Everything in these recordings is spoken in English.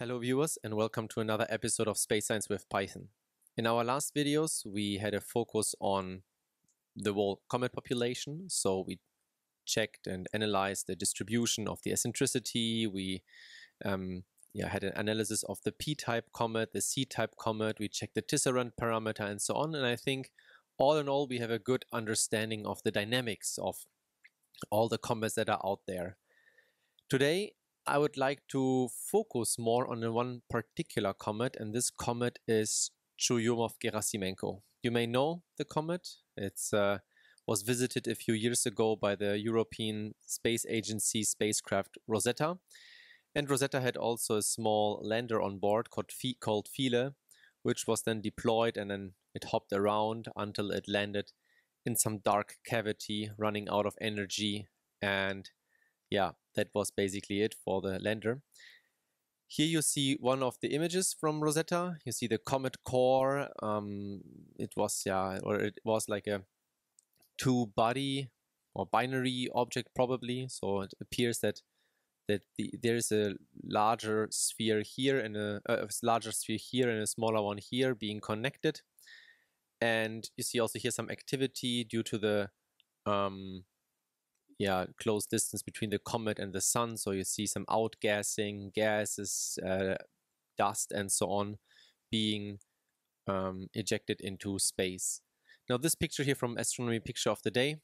Hello viewers and welcome to another episode of Space Science with Python. In our last videos we had a focus on the whole comet population, so we checked and analyzed the distribution of the eccentricity, we um, yeah, had an analysis of the P-type comet, the C-type comet, we checked the Tisserand parameter and so on, and I think all in all we have a good understanding of the dynamics of all the comets that are out there. Today I would like to focus more on one particular comet, and this comet is Churyumov-Gerasimenko. You may know the comet. It uh, was visited a few years ago by the European Space Agency spacecraft Rosetta. And Rosetta had also a small lander on board called, called Philae, which was then deployed and then it hopped around until it landed in some dark cavity running out of energy and yeah, that was basically it for the lander. Here you see one of the images from Rosetta. You see the comet core. Um, it was yeah, or it was like a two-body or binary object probably. So it appears that that the, there is a larger sphere here and a, a larger sphere here and a smaller one here being connected. And you see also here some activity due to the um, yeah, close distance between the comet and the sun. So you see some outgassing, gases, uh, dust, and so on being um, ejected into space. Now this picture here from Astronomy Picture of the Day,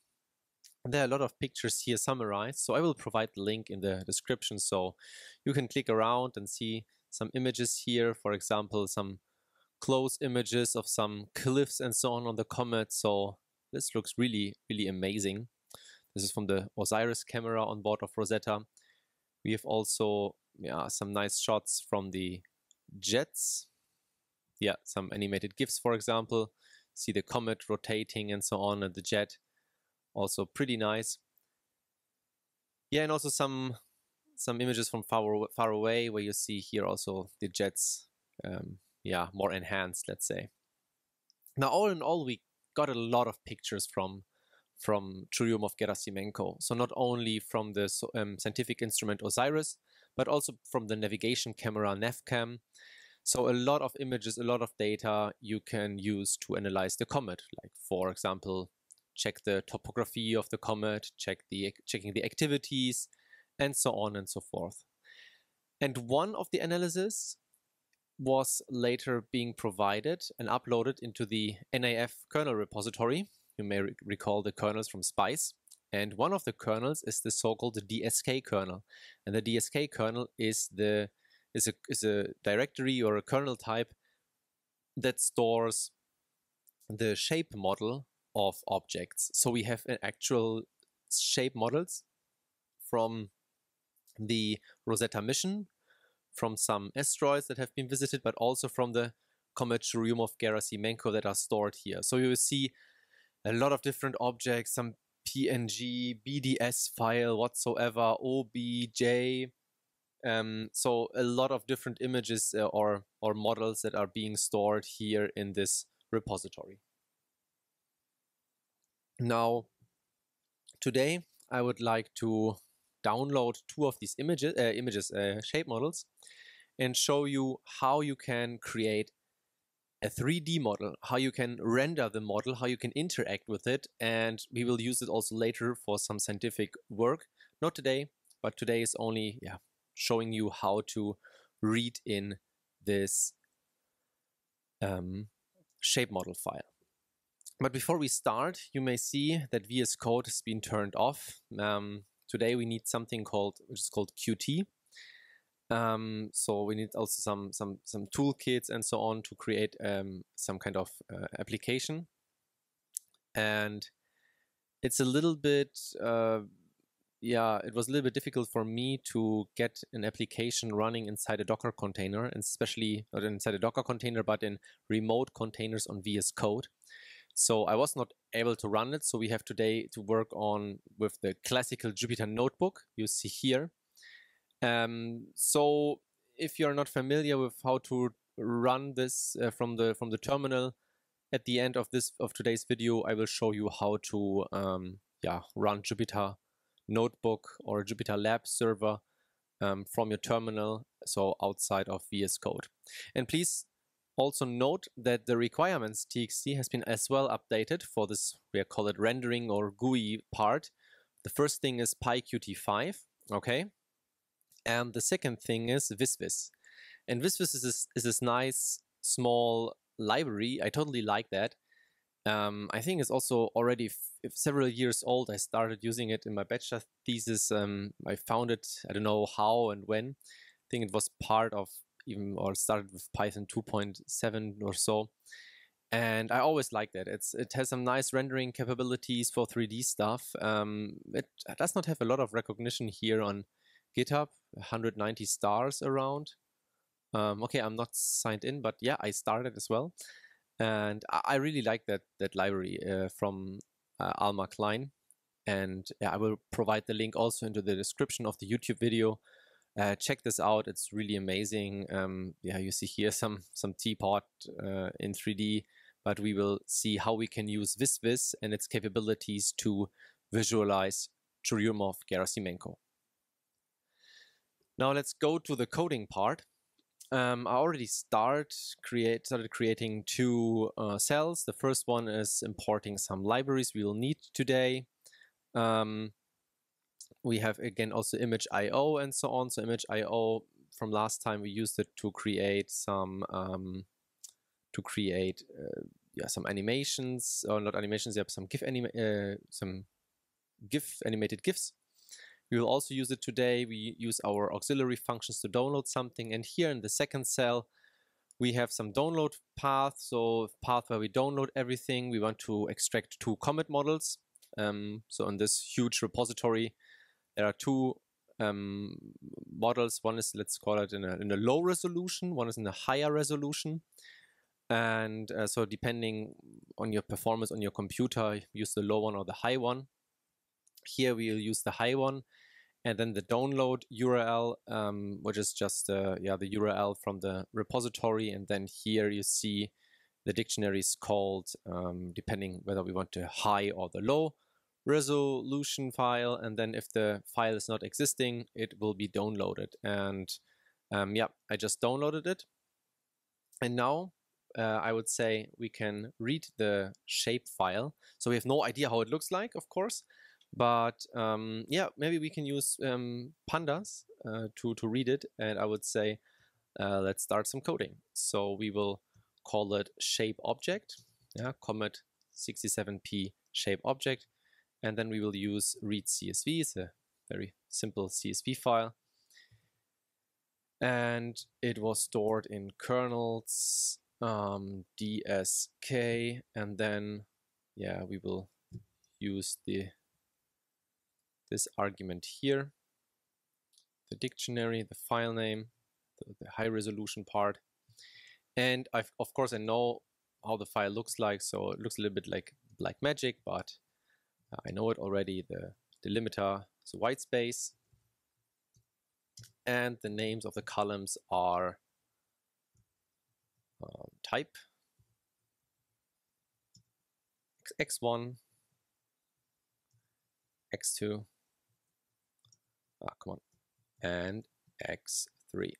there are a lot of pictures here summarized, so I will provide the link in the description so you can click around and see some images here, for example, some close images of some cliffs and so on on the comet, so this looks really, really amazing. This is from the OSIRIS camera on board of Rosetta. We have also yeah, some nice shots from the jets. Yeah, some animated GIFs, for example. See the comet rotating and so on, and the jet. Also pretty nice. Yeah, and also some some images from far, far away where you see here also the jets, um, yeah, more enhanced, let's say. Now, all in all, we got a lot of pictures from from Churyumov-Gerasimenko. So not only from the um, scientific instrument OSIRIS, but also from the navigation camera NavCam. So a lot of images, a lot of data you can use to analyze the comet. Like for example, check the topography of the comet, check the checking the activities, and so on and so forth. And one of the analysis was later being provided and uploaded into the NAIF kernel repository, you may re recall the kernels from SPICE. And one of the kernels is the so-called DSK kernel. And the DSK kernel is the is a is a directory or a kernel type that stores the shape model of objects. So we have an actual shape models from the Rosetta mission, from some asteroids that have been visited, but also from the comet Churyumov-Gerasimenko that are stored here. So you will see a lot of different objects, some PNG, BDS file whatsoever, OBJ. Um, so a lot of different images uh, or, or models that are being stored here in this repository. Now, today I would like to download two of these images, uh, images uh, shape models, and show you how you can create a 3D model, how you can render the model, how you can interact with it, and we will use it also later for some scientific work. Not today, but today is only yeah, showing you how to read in this um, shape model file. But before we start, you may see that VS Code has been turned off. Um, today we need something called, which is called Qt. Um, so we need also some some some toolkits and so on to create um, some kind of uh, application. And it's a little bit, uh, yeah, it was a little bit difficult for me to get an application running inside a Docker container, and especially not inside a Docker container, but in remote containers on VS Code. So I was not able to run it. So we have today to work on with the classical Jupyter notebook you see here. Um, so if you're not familiar with how to run this uh, from the from the terminal, at the end of this of today's video, I will show you how to um, yeah run Jupyter Notebook or Jupyter Lab server um, from your terminal, so outside of VS Code. And please also note that the requirements txt has been as well updated for this, we call it rendering or GUI part. The first thing is PyQt5, okay? And the second thing is VisVis. And VisVis is this, is this nice small library. I totally like that. Um, I think it's also already several years old. I started using it in my bachelor thesis. Um, I found it, I don't know how and when. I think it was part of even, or started with Python 2.7 or so. And I always like that. It's It has some nice rendering capabilities for 3D stuff. Um, it does not have a lot of recognition here on GitHub, 190 stars around. Um, okay, I'm not signed in, but yeah, I started as well. And I, really like that, that library uh, from uh, Almar Klein. And yeah, I will provide the link also into the description of the YouTube video. Uh, check this out. It's really amazing. Um, yeah, you see here some some teapot uh, in 3D, but we will see how we can use VisVis and its capabilities to visualize Churyumov-Gerasimenko. Now let's go to the coding part. Um, I already start create started creating two uh, cells. The first one is importing some libraries we will need today. Um, we have again also image IO and so on. So image IO from last time we used it to create some um, to create uh, yeah some animations or not animations. Yeah, some GIF anima uh, some GIF animated GIFs. We will also use it today. We use our auxiliary functions to download something. And here in the second cell, we have some download path. So path where we download everything. We want to extract two comet models. Um, so in this huge repository, there are two um, models. One is, let's call it in a, in a low resolution. One is in a higher resolution. And uh, so depending on your performance on your computer, use the low one or the high one. Here we'll use the high one and then the download URL, um, which is just uh, yeah the URL from the repository. And then here you see the dictionary is called, um, depending whether we want the high or the low resolution file. And then if the file is not existing, it will be downloaded. And um, yeah, I just downloaded it. And now uh, I would say we can read the shape file. So we have no idea how it looks like, of course, but um, yeah, maybe we can use um, pandas uh, to, to read it. And I would say, uh, let's start some coding. So we will call it shape object, yeah, comet 67p shape object. And then we will use read CSV. It's a very simple CSV file. And it was stored in kernels um, dsk. And then, yeah, we will use the this argument here, the dictionary, the file name, the, the high resolution part. And I've, of course, I know how the file looks like, so it looks a little bit like black magic, but uh, I know it already. The delimiter is a white space. And the names of the columns are um, type, x1, x2, Ah, come on. And x3.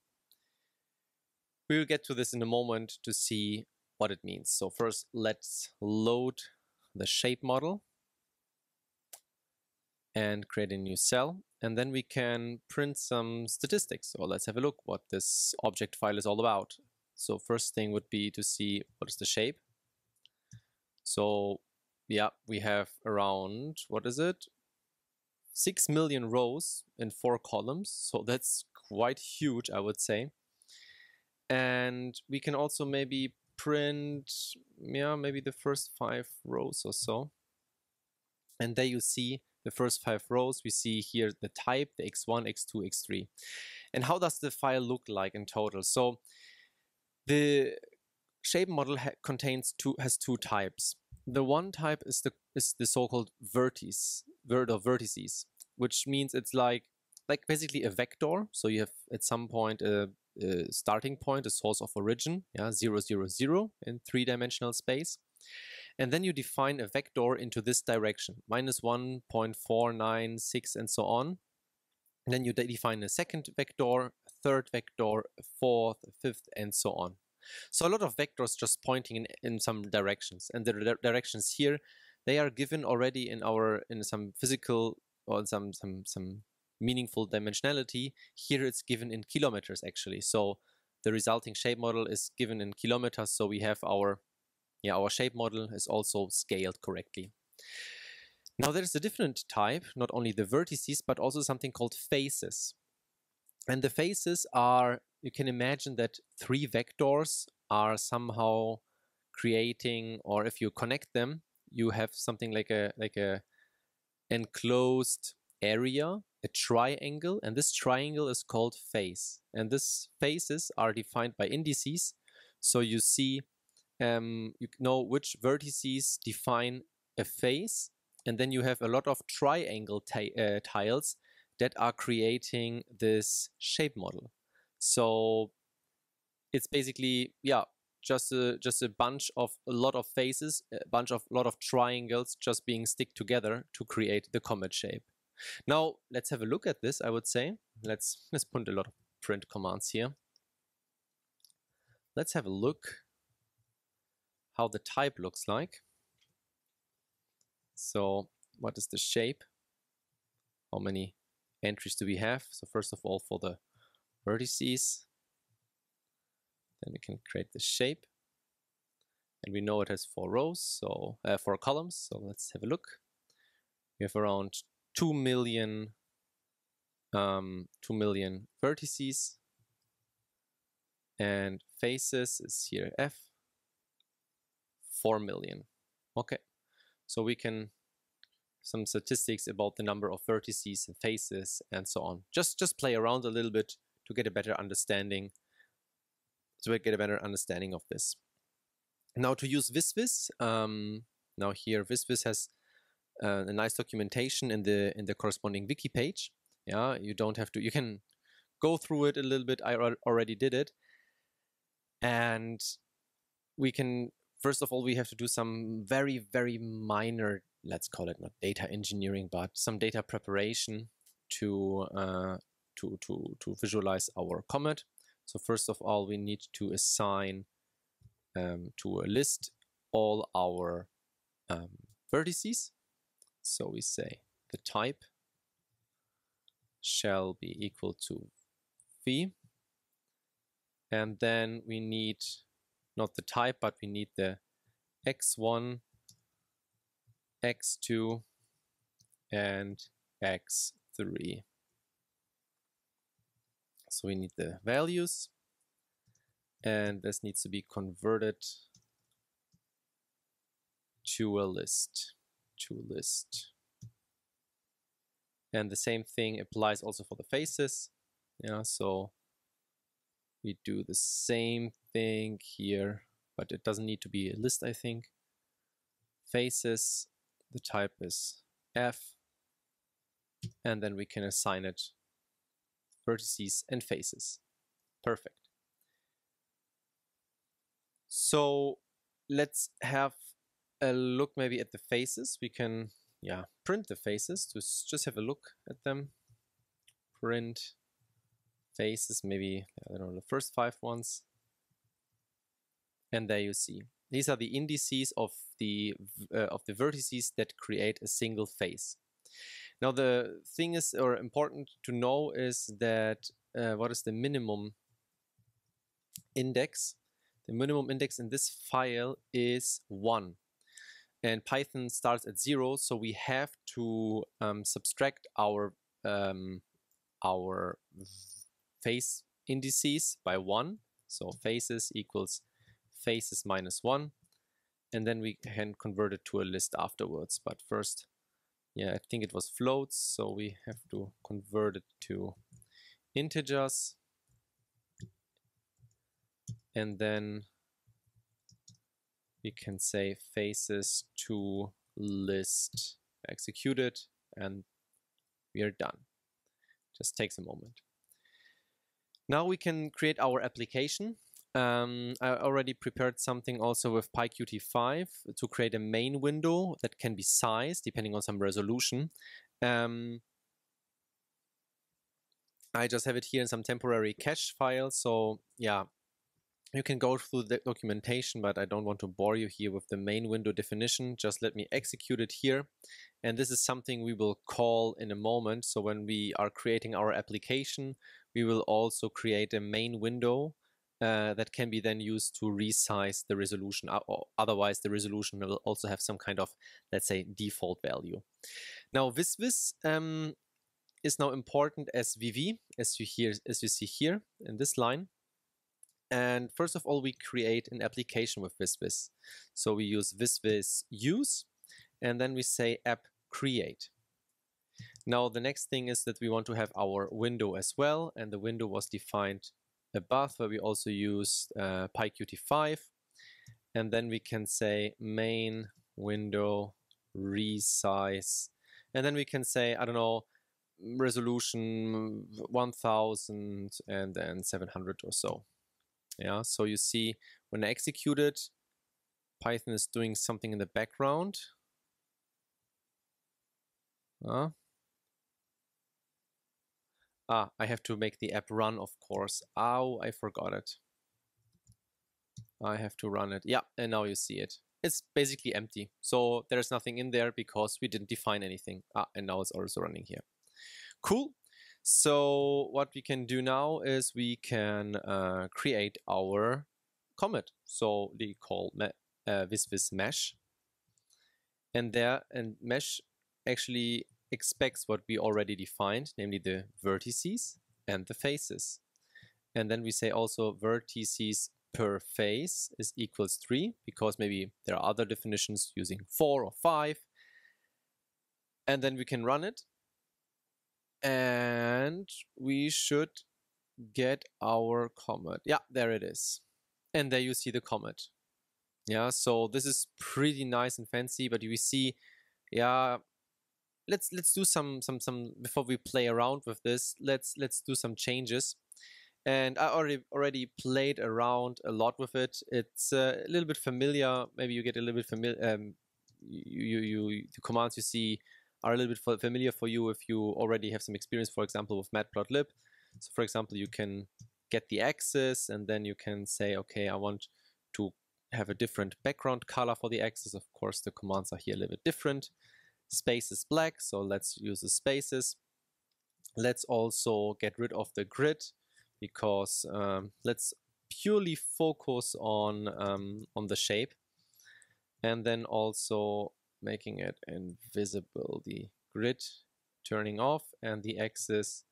We will get to this in a moment to see what it means. So first, let's load the shape model and create a new cell. And then we can print some statistics. So let's have a look what this object file is all about. So first thing would be to see what is the shape. So yeah, we have around, what is it? 6 million rows in four columns. So that's quite huge, I would say. And we can also maybe print, yeah, maybe the first five rows or so. And there you see the first five rows. We see here the type, the x1, x2, x3. And how does the file look like in total? So the shape model contains two, has two types. The one type is the is the so-called vertice, vert of vertices, which means it's like like basically a vector. So you have at some point a, a starting point, a source of origin, yeah, zero zero zero in three-dimensional space. And then you define a vector into this direction, minus 1.496 and so on. And then you define a second vector, third vector, fourth, fifth, and so on. So a lot of vectors just pointing in, in some directions. And the directions here, they are given already in our in some physical or some some some meaningful dimensionality. Here it's given in kilometers actually. So the resulting shape model is given in kilometers. So we have our yeah, our shape model is also scaled correctly. Now there is a different type, not only the vertices, but also something called faces. And the faces are, you can imagine that three vectors are somehow creating, or if you connect them, you have something like a like a enclosed area, a triangle, and this triangle is called face. And these faces are defined by indices. So you see, um, you know which vertices define a face, and then you have a lot of triangle uh, tiles that are creating this shape model. So it's basically, yeah, just a just a bunch of a lot of faces, a bunch of lot of triangles just being stick together to create the comet shape. Now let's have a look at this. I would say let's let's put a lot of print commands here. Let's have a look how the type looks like. So what is the shape? How many entries do we have? So first of all, for the vertices, then we can create the shape. And we know it has four rows, so uh, four columns. So let's have a look. We have around 2 million, um, 2 million vertices. And faces is here F, 4 million. Okay, so we can some statistics about the number of vertices and faces and so on. Just just play around a little bit to get a better understanding to get a better understanding of this. Now to use VisVis, um, now here VisVis has uh, a nice documentation in the in the corresponding wiki page. Yeah, you don't have to. You can go through it a little bit. I already did it, and we can first of all we have to do some very very minor, let's call it not data engineering, but some data preparation to uh, to to to visualize our comet. So first of all, we need to assign um, to a list all our um, vertices. So we say the type shall be equal to v. And then we need not the type, but we need the x1, x2, and x3. So we need the values and this needs to be converted to a list, to a list. And the same thing applies also for the faces. Yeah, so we do the same thing here, but it doesn't need to be a list, I think. Faces, the type is F, and then we can assign it vertices and faces. Perfect. So let's have a look maybe at the faces. We can, yeah, print the faces to just have a look at them. Print faces, maybe, I don't know, the first five ones. And there you see. These are the indices of the, uh, of the vertices that create a single face. Now the thing is, or important to know is that uh, what is the minimum index? The minimum index in this file is one and Python starts at zero. So we have to um, subtract our um, our face indices by one. So faces equals faces minus one. And then we can convert it to a list afterwards. But first, yeah, I think it was floats, so we have to convert it to integers. And then we can say faces to list executed and we are done. Just takes a moment. Now we can create our application. Um, I already prepared something also with PyQt5 to create a main window that can be sized depending on some resolution. Um, I just have it here in some temporary cache file. So yeah, you can go through the documentation, but I don't want to bore you here with the main window definition. Just let me execute it here. And this is something we will call in a moment. So when we are creating our application, we will also create a main window uh, that can be then used to resize the resolution. Otherwise, the resolution will also have some kind of, let's say, default value. Now, VisVis um, is now important as VV, as you hear, as you see here in this line. And first of all, we create an application with VisVis. So we use VisVis use, and then we say app create. Now the next thing is that we want to have our window as well, and the window was defined above, where we also use uh, PyQt5. And then we can say main window resize. And then we can say, I don't know, resolution 1000 and then 700 or so. Yeah, so you see when I execute it, Python is doing something in the background. Uh, ah, I have to make the app run, of course. Oh, I forgot it. I have to run it. Yeah, and now you see it. It's basically empty. So there's nothing in there because we didn't define anything. Ah, and now it's also running here. Cool. So what we can do now is we can uh, create our comet. So we call uh, VisVis mesh. And there, and mesh actually expects what we already defined, namely the vertices and the faces. And then we say also vertices per face is equals 3 because maybe there are other definitions using 4 or 5. And then we can run it and we should get our comet. Yeah, there it is. And there you see the comet. Yeah, so this is pretty nice and fancy, but we see, yeah, let's let's do some some some before we play around with this. Let's let's do some changes. And I already already played around a lot with it. It's uh, a little bit familiar. Maybe you get a little bit familiar. Um, you, you you the commands you see are a little bit familiar for you if you already have some experience, for example, with matplotlib. So for example, you can get the axis and then you can say, okay, I want to have a different background color for the axis. Of course, the commands are here a little bit different. Space is black, so let's use the spaces. Let's also get rid of the grid because um, let's purely focus on um, on the shape and then also making it invisible. The grid turning off and the axis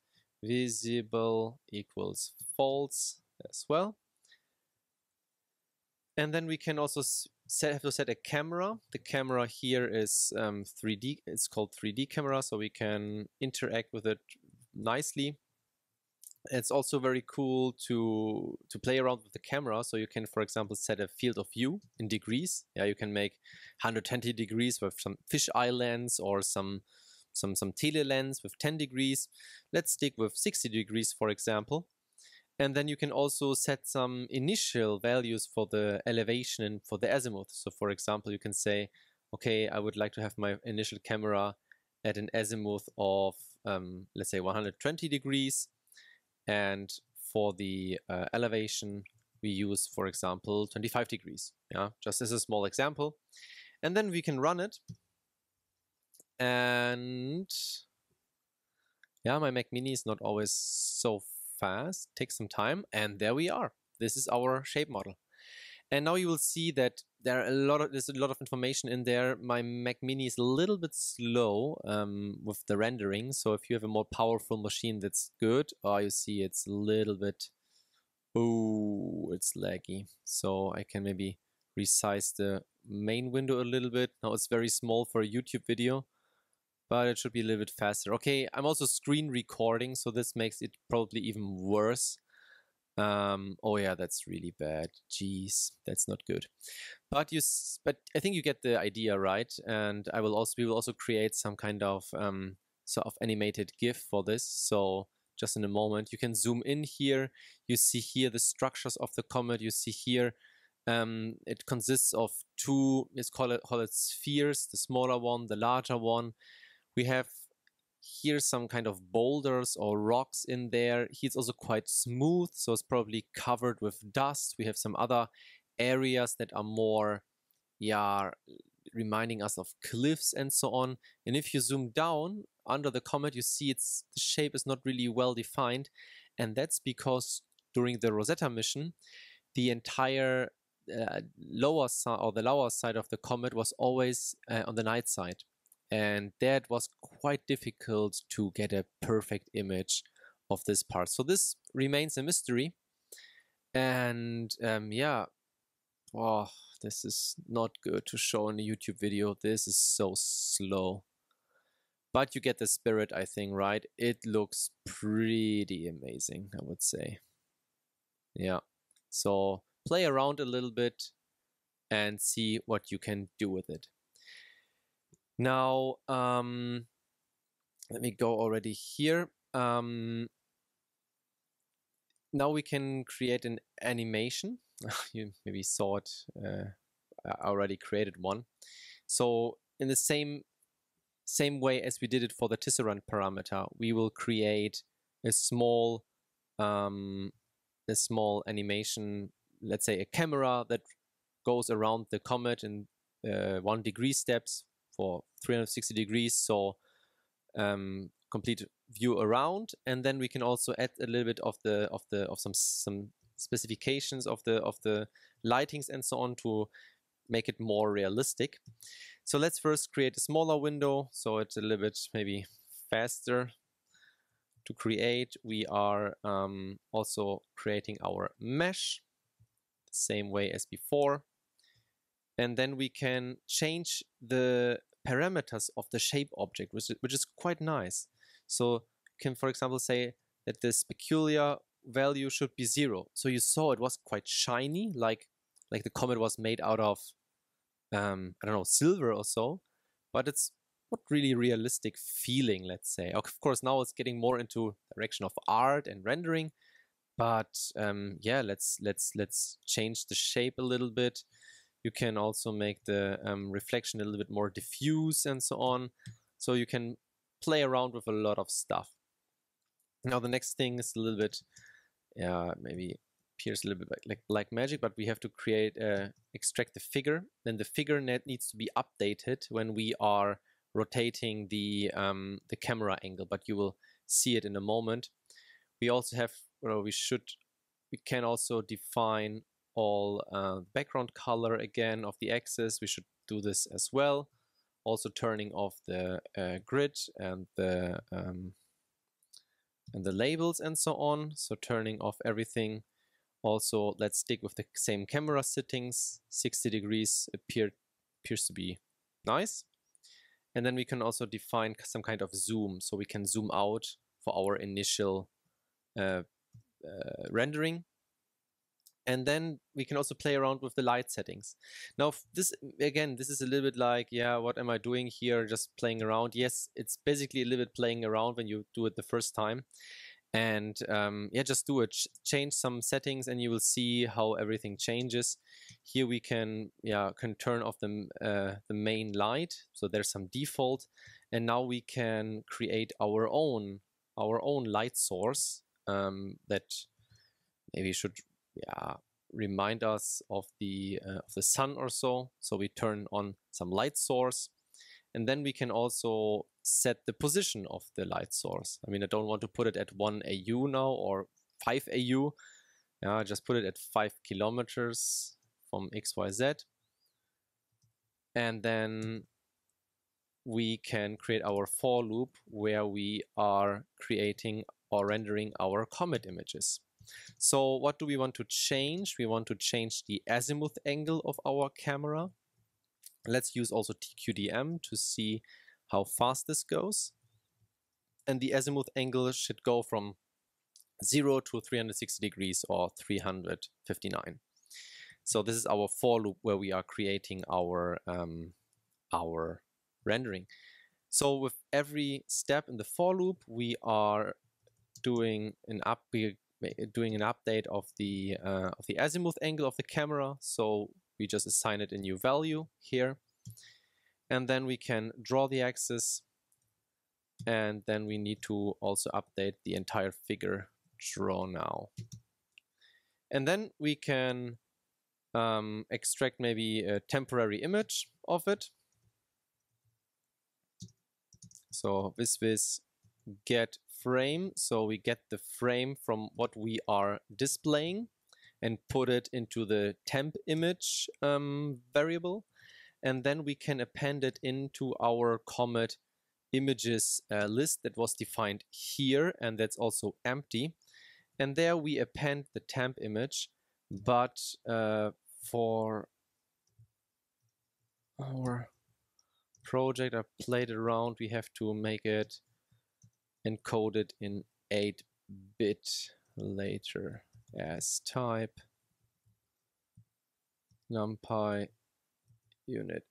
visible equals false as well. And then we can also set, have to set a camera. The camera here is um, 3D, it's called 3D camera, so we can interact with it nicely. It's also very cool to to play around with the camera. So you can, for example, set a field of view in degrees. Yeah, you can make 120 degrees with some fisheye lens or some some some tele lens with 10 degrees. Let's stick with 60 degrees, for example. And then you can also set some initial values for the elevation and for the azimuth. So for example, you can say, okay, I would like to have my initial camera at an azimuth of, um, let's say 120 degrees. And for the uh, elevation, we use, for example, 25 degrees. Yeah, just as a small example. And then we can run it. And yeah, my Mac Mini is not always so fast. Takes some time. And there we are. This is our shape model. And now you will see that there are a lot of there's a lot of information in there. My Mac Mini is a little bit slow um, with the rendering. So if you have a more powerful machine, that's good. Oh, you see it's a little bit. Oh, it's laggy. So I can maybe resize the main window a little bit. Now it's very small for a YouTube video, but it should be a little bit faster. Okay, I'm also screen recording, so this makes it probably even worse. Um, oh yeah, that's really bad. Jeez, that's not good. But you, but I think you get the idea, right? And I will also, we will also create some kind of um, sort of animated GIF for this. So just in a moment, you can zoom in here. You see here the structures of the comet. You see here um, it consists of two, let's call it, call it spheres, the smaller one, the larger one. We have here some kind of boulders or rocks in there. He's also quite smooth, so it's probably covered with dust. We have some other areas that are more, yeah, reminding us of cliffs and so on. And if you zoom down under the comet, you see it's the shape is not really well defined. And that's because during the Rosetta mission, the entire uh, lower side or the lower side of the comet was always uh, on the night side. And that was quite difficult to get a perfect image of this part. So this remains a mystery. And um, yeah, oh, this is not good to show in a YouTube video. This is so slow. But you get the spirit, I think, right? It looks pretty amazing, I would say. Yeah. So play around a little bit and see what you can do with it. Now, um, let me go already here. Um, now we can create an animation. you maybe saw it. Uh, I already created one. So in the same same way as we did it for the tisserand parameter, we will create a small um, a small animation, let's say a camera that goes around the comet in uh, one degree steps for 360 degrees. So um, complete view around, and then we can also add a little bit of the of the of some some specifications of the of the lightings and so on to make it more realistic. So let's first create a smaller window so it's a little bit maybe faster to create. We are um, also creating our mesh the same way as before. And then we can change the parameters of the shape object, which is, which is quite nice. So can, for example, say that this specular value should be zero. So you saw it was quite shiny, like like the comet was made out of um, I don't know silver or so, but it's not really realistic feeling. Let's say. Of course, now it's getting more into direction of art and rendering, but um, yeah, let's let's let's change the shape a little bit. You can also make the um, reflection a little bit more diffuse and so on. So you can play around with a lot of stuff. Now the next thing is a little bit, maybe appears a little bit like black magic, but we have to create, uh, extract the figure. Then the figure net needs to be updated when we are rotating the um, the camera angle, but you will see it in a moment. We also have, or we should, we can also define all uh, background color again of the axis. We should do this as well. Also turning off the uh, grid and the um, and the labels and so on. So turning off everything. Also, let's stick with the same camera settings. 60 degrees appear, appears to be nice. And then we can also define some kind of zoom. So we can zoom out for our initial uh, uh, rendering and then we can also play around with the light settings. Now this again, this is a little bit like, yeah, what am I doing here? Just playing around. Yes, it's basically a little bit playing around when you do it the first time. And um, yeah, just do it. Ch change some settings, and you will see how everything changes. Here we can yeah can turn off the uh, the main light, so there's some default, and now we can create our own our own light source um, that maybe should yeah, remind us of the uh, of the sun or so. So we turn on some light source, and then we can also set the position of the light source. I mean, I don't want to put it at one AU now or five AU. Yeah, just put it at five kilometers from XYZ. And then we can create our for loop where we are creating or rendering our comet images. So what do we want to change? We want to change the azimuth angle of our camera. Let's use also TQDM to see how fast this goes. And the azimuth angle should go from 0 to 360 degrees or 359. So this is our for loop where we are creating our, um, our rendering. So with every step in the for loop, we are doing an up, doing an update of the uh, of the azimuth angle of the camera. So we just assign it a new value here. And then we can draw the axis And then we need to also update the entire figure draw now. And then we can um, extract maybe a temporary image of it. So this is get frame. So we get the frame from what we are displaying and put it into the temp image um, variable. And then we can append it into our Comet images uh, list that was defined here and that's also empty. And there we append the temp image, but uh, for our project I played around, we have to make it encoded in 8-bit later. As type numpy unit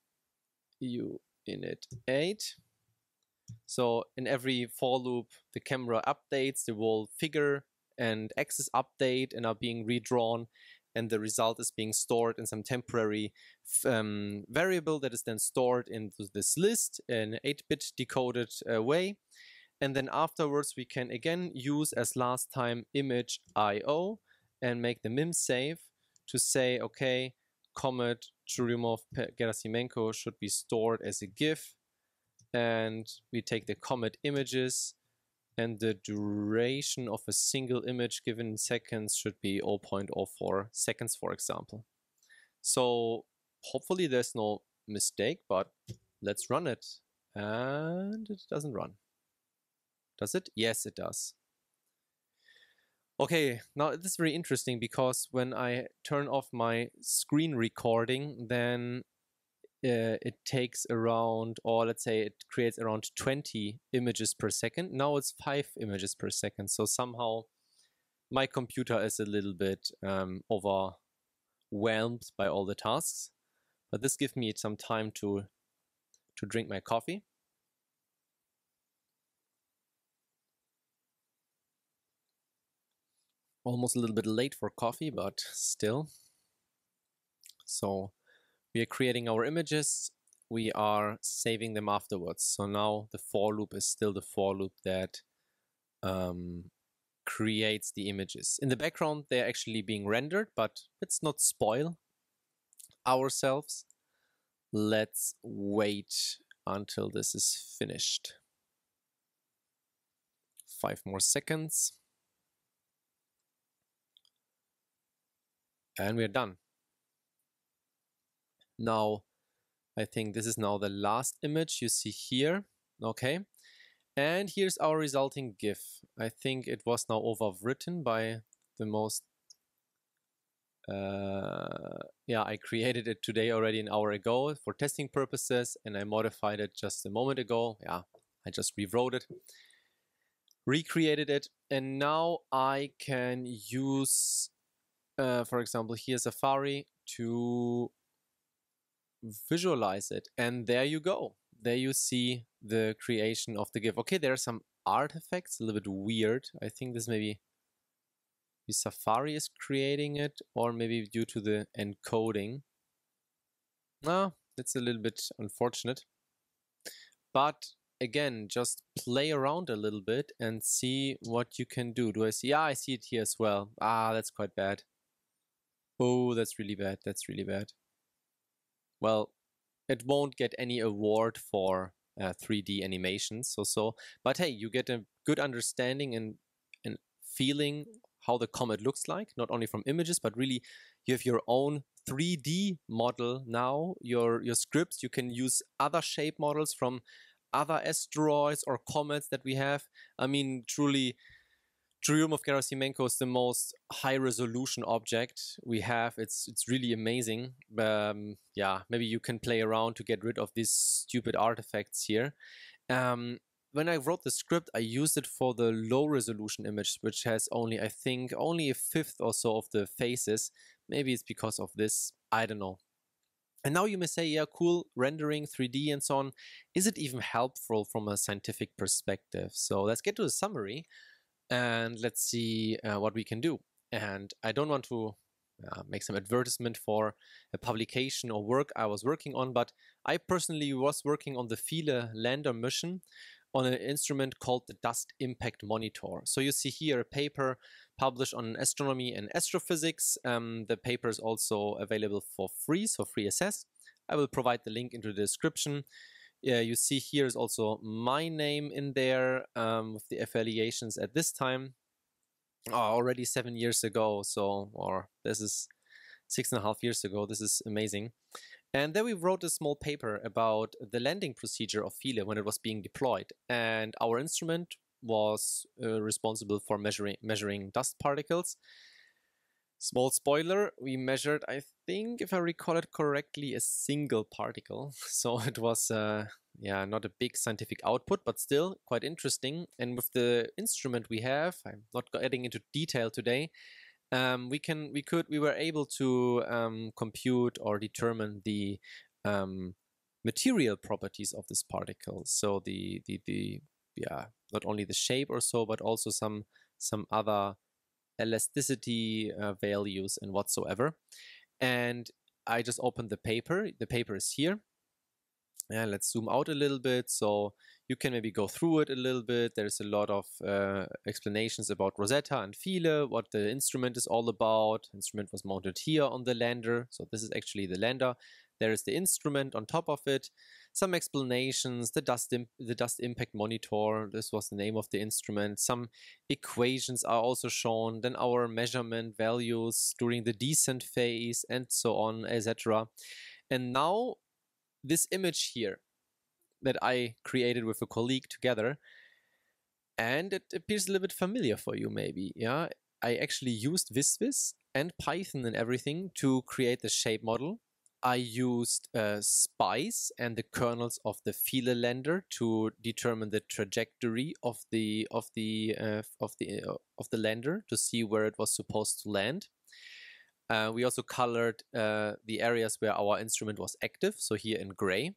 u init 8 so in every for loop the camera updates the whole figure and axis update and are being redrawn and the result is being stored in some temporary um, variable that is then stored into this list in 8-bit decoded uh, way and then afterwards we can again use as last time image IO and make the mimsave to say, okay, Comet Churyumov Gerasimenko should be stored as a GIF. And we take the Comet images and the duration of a single image given in seconds should be 0.04 seconds, for example. So hopefully there's no mistake, but let's run it. And it doesn't run. Does it? Yes, it does. Okay, now this is very interesting because when I turn off my screen recording, then uh, it takes around, or let's say it creates around 20 images per second. Now it's five images per second. So somehow my computer is a little bit um, overwhelmed by all the tasks. But this gives me some time to to drink my coffee. Almost a little bit late for coffee, but still. So we are creating our images. We are saving them afterwards. So now the for loop is still the for loop that um, creates the images. In the background, they're actually being rendered, but let's not spoil ourselves. Let's wait until this is finished. Five more seconds. And we're done. Now, I think this is now the last image you see here. Okay. And here's our resulting GIF. I think it was now overwritten by the most uh, yeah, I created it today already an hour ago for testing purposes and I modified it just a moment ago. Yeah, I just rewrote it, recreated it, and now I can use uh, for example, here Safari to visualize it. And there you go. There you see the creation of the GIF. Okay, there are some artifacts, a little bit weird. I think this maybe Safari is creating it, or maybe due to the encoding. No, it's a little bit unfortunate. But again, just play around a little bit and see what you can do. Do I see? Yeah, I see it here as well. Ah, that's quite bad. Oh, that's really bad. That's really bad. Well, it won't get any award for uh, 3D animations, or so. But hey, you get a good understanding and and feeling how the comet looks like, not only from images, but really you have your own 3D model now. Your your scripts you can use other shape models from other asteroids or comets that we have. I mean, truly Churyumov Gerasimenko is the most high resolution object we have. It's it's really amazing. Um, yeah, maybe you can play around to get rid of these stupid artifacts here. Um, when I wrote the script, I used it for the low resolution image, which has only, I think, only a fifth or so of the faces. Maybe it's because of this. I don't know. And now you may say, yeah, cool, rendering 3D and so on. Is it even helpful from a scientific perspective? So let's get to the summary and let's see uh, what we can do. And I don't want to uh, make some advertisement for a publication or work I was working on, but I personally was working on the Philae lander mission on an instrument called the Dust Impact Monitor. So you see here a paper published on astronomy and astrophysics. Um, the paper is also available for free, so free access. I will provide the link into the description. Yeah, you see here is also my name in there um, with the affiliations at this time. Oh, already seven years ago, so or this is six and a half years ago. This is amazing. And then we wrote a small paper about the landing procedure of Philae when it was being deployed. And our instrument was uh, responsible for measuring, measuring dust particles. Small spoiler, we measured, I think, if I recall it correctly, a single particle. So it was, uh, yeah, not a big scientific output, but still quite interesting. And with the instrument we have, I'm not getting into detail today, um, we can we could we were able to um, compute or determine the um, material properties of this particle. So the the the yeah not only the shape or so, but also some some other elasticity uh, values and whatsoever. And I just opened the paper. The paper is here. And let's zoom out a little bit. So you can maybe go through it a little bit. There's a lot of uh, explanations about Rosetta and Philae, what the instrument is all about. Instrument was mounted here on the lander. So this is actually the lander. There is the instrument on top of it. Some explanations, the dust, the dust impact monitor, this was the name of the instrument. Some equations are also shown, then our measurement values during the descent phase and so on, etc. And now this image here, that I created with a colleague together. And it appears a little bit familiar for you, maybe. Yeah, I actually used VisVis and Python and everything to create the shape model. I used uh, Spice and the kernels of the Philae lander to determine the trajectory of the of the uh, of the uh, of the lander to see where it was supposed to land. Uh, we also colored uh, the areas where our instrument was active, so here in gray.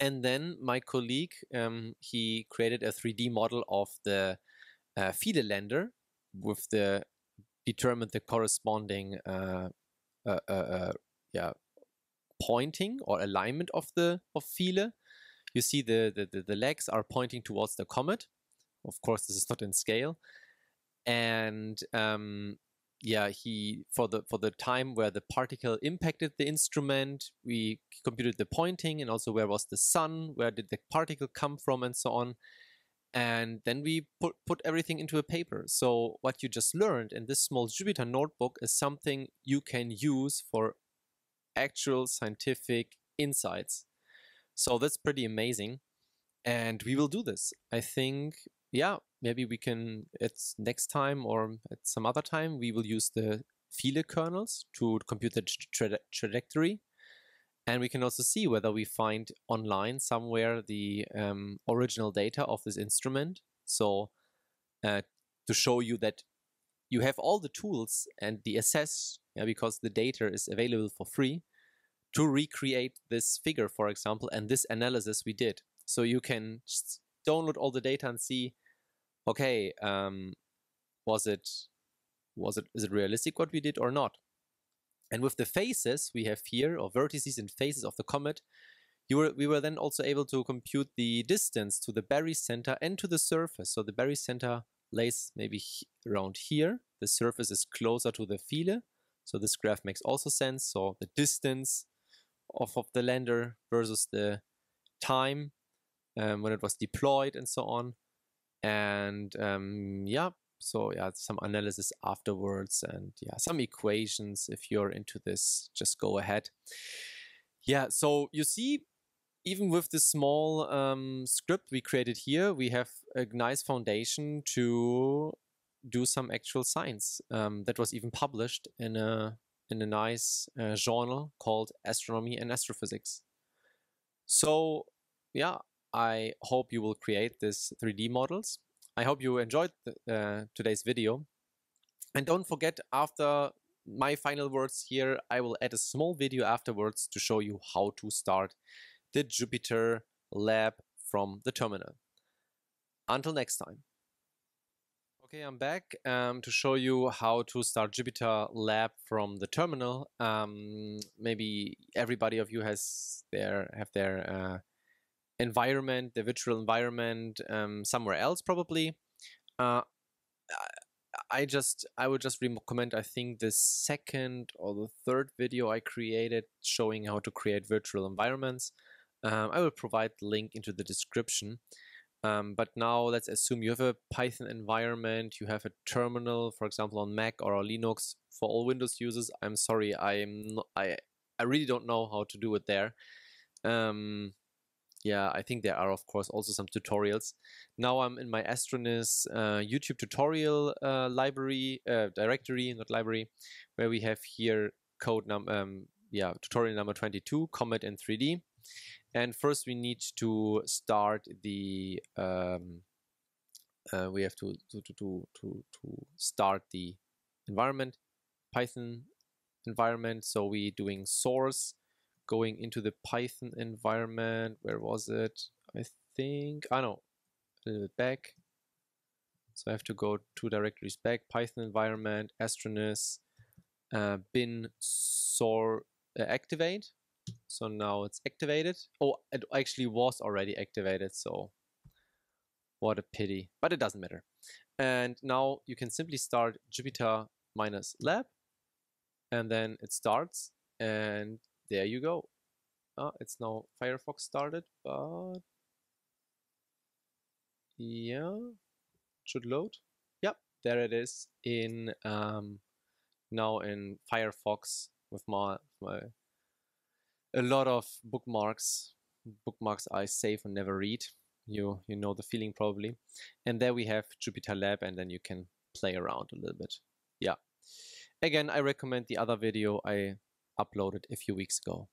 And then my colleague, um, he created a 3D model of the uh, Philae lander with the determined the corresponding yeah pointing or alignment of the of Philae. You see the, the, the, the legs are pointing towards the comet. Of course, this is not in scale. And um, yeah, he for the for the time where the particle impacted the instrument, we computed the pointing and also where was the sun, where did the particle come from, and so on. And then we put put everything into a paper. So what you just learned in this small Jupyter notebook is something you can use for actual scientific insights. So that's pretty amazing. And we will do this. I think, yeah, maybe we can at next time or at some other time we will use the Philae kernels to compute the tra trajectory and we can also see whether we find online somewhere the um, original data of this instrument so uh, to show you that you have all the tools and the access yeah, because the data is available for free to recreate this figure for example and this analysis we did so you can download all the data and see okay, um, was it was it is it realistic what we did or not? And with the faces we have here, or vertices and faces of the comet, were, we were then also able to compute the distance to the barycenter and to the surface. So the barycenter lays maybe around here. The surface is closer to the Philae. So this graph makes also sense. So the distance of, of the lander versus the time um, when it was deployed and so on and um, yeah so yeah some analysis afterwards and yeah some equations if you're into this just go ahead yeah so you see even with the small um, script we created here we have a nice foundation to do some actual science um, that was even published in a in a nice uh, journal called astronomy and astrophysics so yeah I hope you will create these 3D models. I hope you enjoyed the, uh, today's video. And don't forget, after my final words here, I will add a small video afterwards to show you how to start the Jupyter lab from the terminal. Until next time. Okay, I'm back um, to show you how to start Jupyter Lab from the terminal. Um, maybe everybody of you has their have their uh, environment, the virtual environment, um, somewhere else probably. Uh, I just I would just recommend I think the second or the third video I created showing how to create virtual environments. Um, I will provide the link into the description. Um, but now let's assume you have a Python environment, you have a terminal, for example, on Mac or Linux. For all Windows users, I'm sorry, I'm not, I I really don't know how to do it there. Um, yeah, I think there are, of course, also some tutorials. Now I'm in my Astroniz uh, YouTube tutorial uh, library, uh, directory, not library, where we have here code number, um, yeah, tutorial number 22, Comet in 3D. And first we need to start the, um, uh, we have to, to, to, to, to start the environment, Python environment. So we doing source, going into the Python environment. Where was it? I think, I know, a little bit back. So I have to go two directories back, Python environment, Astroniz, uh, bin sor uh, activate. So now it's activated. Oh, it actually was already activated. So what a pity, but it doesn't matter. And now you can simply start Jupyter minus lab and then it starts and there you go. Uh, it's now Firefox started, but yeah, should load. Yep, there it is in um, now in Firefox with my, my a lot of bookmarks. Bookmarks I save and never read. You you know the feeling probably. And there we have Jupyter Lab, and then you can play around a little bit. Yeah. Again, I recommend the other video I uploaded a few weeks ago.